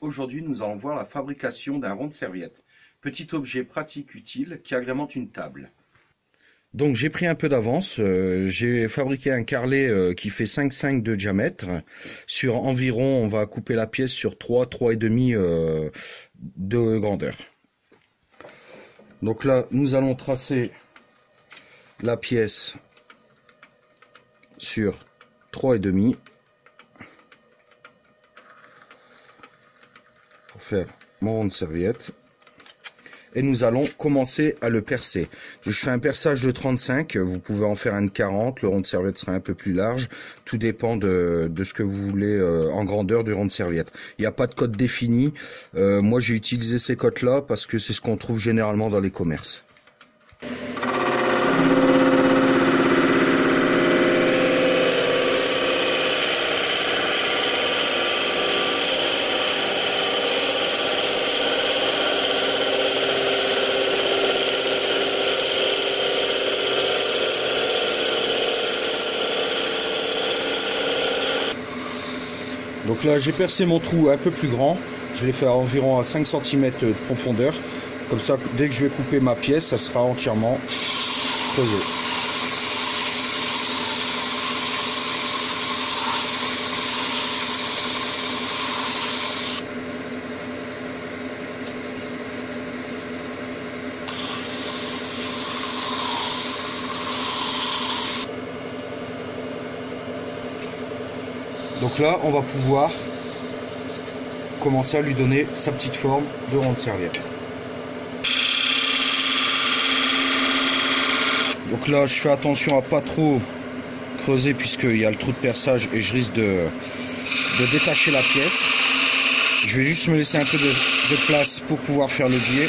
aujourd'hui nous allons voir la fabrication d'un rond de serviette. Petit objet pratique utile qui agrémente une table. Donc j'ai pris un peu d'avance, euh, j'ai fabriqué un carlet euh, qui fait 5,5 de diamètre. Sur environ, on va couper la pièce sur 3, 3,5 euh, de grandeur. Donc là, nous allons tracer la pièce sur 3,5 faire mon rond de serviette et nous allons commencer à le percer. Je fais un perçage de 35, vous pouvez en faire un de 40, le rond de serviette sera un peu plus large, tout dépend de, ce que vous voulez euh, en grandeur du rond de serviette. Il n'y a pas de code défini, euh, moi j'ai utilisé ces codes là parce que c'est ce qu'on trouve généralement dans les commerces. Donc là, j'ai percé mon trou un peu plus grand. Je l'ai fait à environ à 5 cm de profondeur. Comme ça, dès que je vais couper ma pièce, ça sera entièrement creusé. Donc là, on va pouvoir commencer à lui donner sa petite forme de ronde serviette. Donc là, je fais attention à pas trop creuser puisqu'il y a le trou de perçage et je risque de, détacher la pièce. Je vais juste me laisser un peu de, de place pour pouvoir faire le biais.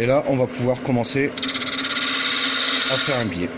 Et là, on va pouvoir commencer à faire un biais.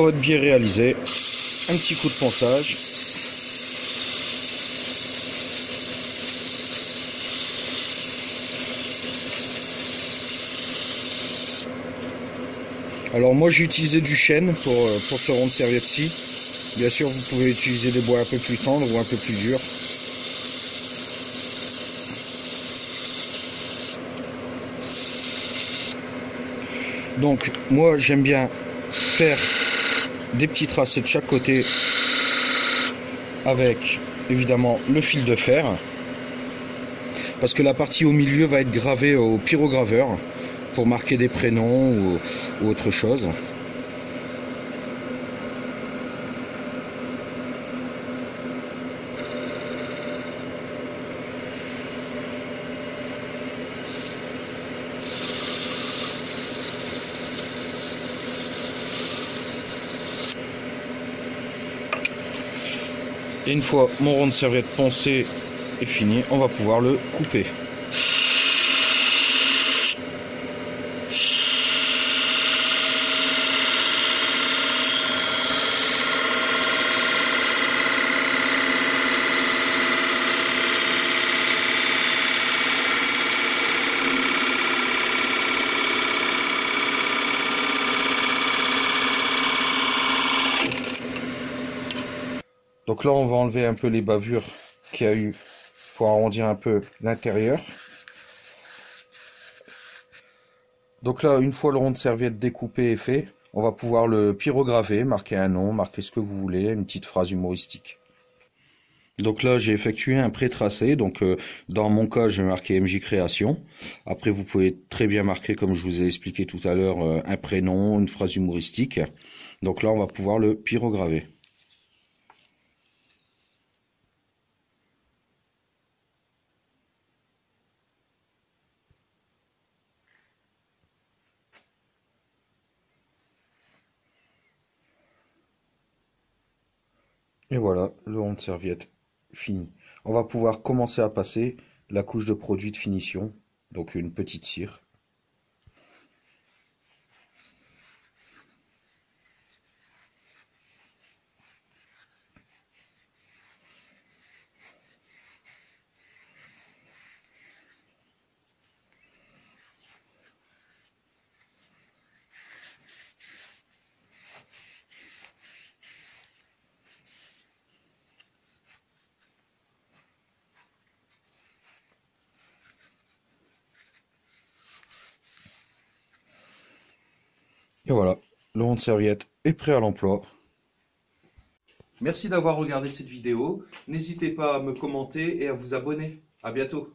Votre biais réalisé, un petit coup de ponçage. Alors moi j'ai utilisé du chêne pour, euh, pour ce rond de serviette-ci. Bien sûr vous pouvez utiliser des bois un peu plus tendres ou un peu plus durs. Donc moi j'aime bien faire des petits tracés de chaque côté avec évidemment le fil de fer parce que la partie au milieu va être gravée au pyrograveur pour marquer des prénoms ou, ou autre chose. Et une fois mon rond de serviette poncé est fini, on va pouvoir le couper. Donc là, on va enlever un peu les bavures qu'il y a eu pour arrondir un peu l'intérieur. Donc là, une fois le rond de serviette découpé et fait, on va pouvoir le pyrograver, marquer un nom, marquer ce que vous voulez, une petite phrase humoristique. Donc là, j'ai effectué un pré-tracé. Donc euh, dans mon cas, j'ai marqué MJ Création. Après, vous pouvez très bien marquer, comme je vous ai expliqué tout à l'heure, euh, un prénom, une phrase humoristique. Donc là, on va pouvoir le pyrograver. Et voilà, le rond de serviette fini. On va pouvoir commencer à passer la couche de produit de finition, donc une petite cire. Et voilà, le rond de serviette est prêt à l'emploi. Merci d'avoir regardé cette vidéo. N'hésitez pas à me commenter et à vous abonner. À bientôt.